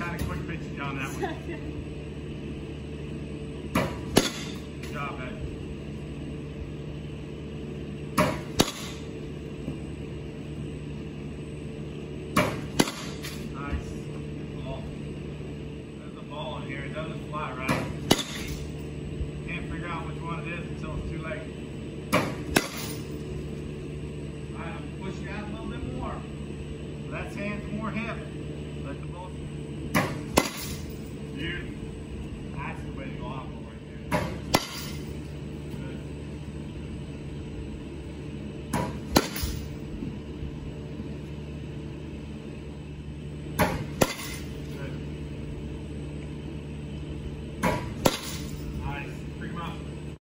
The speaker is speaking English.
kind of quick pitch on that one. Good job, Nice. Ball. There's a ball in here. It doesn't fly right.